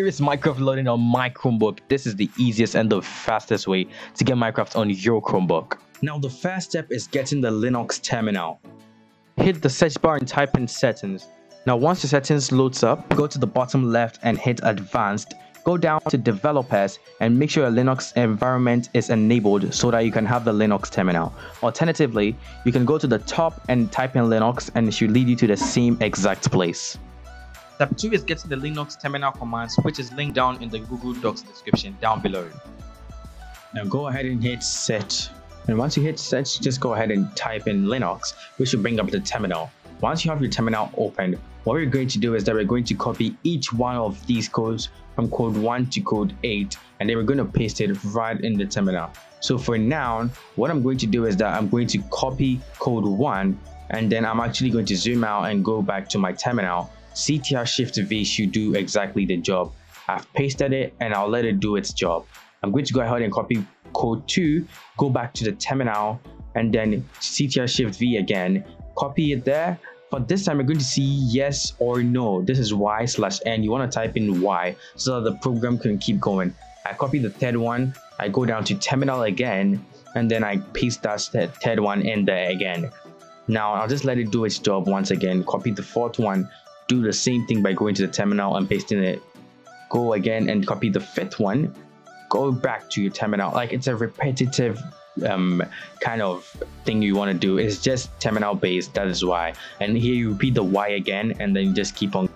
here is Minecraft loading on my Chromebook. This is the easiest and the fastest way to get Minecraft on your Chromebook. Now the first step is getting the Linux terminal. Hit the search bar and type in settings. Now once the settings loads up, go to the bottom left and hit advanced. Go down to developers and make sure your Linux environment is enabled so that you can have the Linux terminal. Alternatively, you can go to the top and type in Linux and it should lead you to the same exact place. Step 2 is getting the Linux terminal commands which is linked down in the Google Docs description down below. Now go ahead and hit set. And once you hit set, just go ahead and type in Linux, which will bring up the terminal. Once you have your terminal open, what we're going to do is that we're going to copy each one of these codes from code 1 to code 8 and then we're going to paste it right in the terminal. So for now, what I'm going to do is that I'm going to copy code 1 and then I'm actually going to zoom out and go back to my terminal CTR Shift V should do exactly the job. I've pasted it and I'll let it do its job. I'm going to go ahead and copy code 2, go back to the terminal and then CTR Shift V again, copy it there. But this time we're going to see yes or no. This is Y slash N. You want to type in Y so that the program can keep going. I copy the third one, I go down to terminal again, and then I paste that third one in there again. Now I'll just let it do its job once again. Copy the fourth one, do the same thing by going to the terminal and pasting it. Go again and copy the fifth one. Go back to your terminal. Like it's a repetitive um, kind of thing you want to do. It's just terminal based. That is why. And here you repeat the Y again and then you just keep on.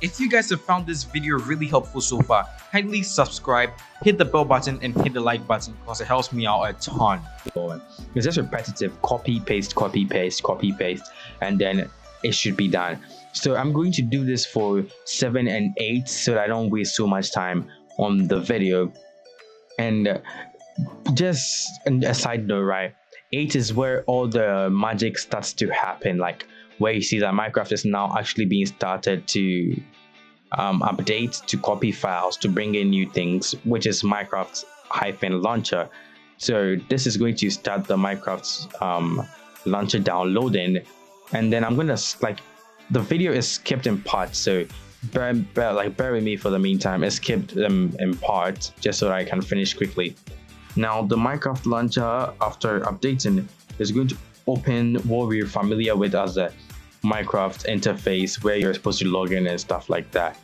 If you guys have found this video really helpful so far, kindly subscribe, hit the bell button and hit the like button because it helps me out a ton. It's just repetitive, copy, paste, copy, paste, copy, paste, and then it should be done. So I'm going to do this for 7 and 8 so that I don't waste so much time on the video. And just a side note, right? 8 is where all the magic starts to happen, like where you see that Minecraft is now actually being started to um, update, to copy files, to bring in new things, which is Minecraft hyphen launcher. So this is going to start the Minecraft um, launcher downloading and then I'm gonna like the video is skipped in parts so bear, bear like bear with me for the meantime. It's skipped um, in parts just so I can finish quickly. Now the Minecraft launcher after updating is going to open what we're familiar with as a Minecraft interface where you're supposed to log in and stuff like that.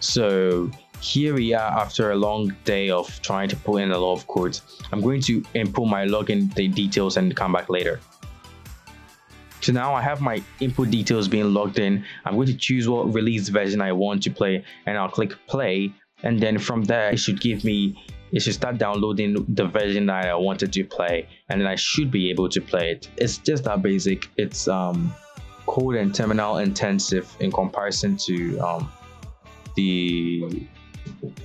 So here we are after a long day of trying to put in a lot of codes. I'm going to input my login details and come back later so now I have my input details being logged in. I'm going to choose what release version I want to play and I'll click play. And then from there, it should give me, it should start downloading the version that I wanted to play. And then I should be able to play it. It's just that basic. It's um, code and terminal intensive in comparison to um, the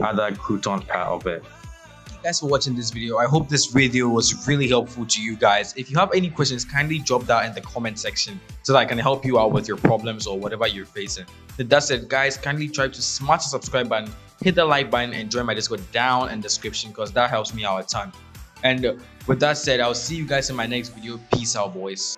other crouton part of it guys for watching this video. I hope this video was really helpful to you guys. If you have any questions kindly drop that in the comment section so that i can help you out with your problems or whatever you're facing. That's it guys kindly try to smash the subscribe button hit the like button and join my discord down in the description because that helps me out a ton. And with that said i'll see you guys in my next video. Peace out boys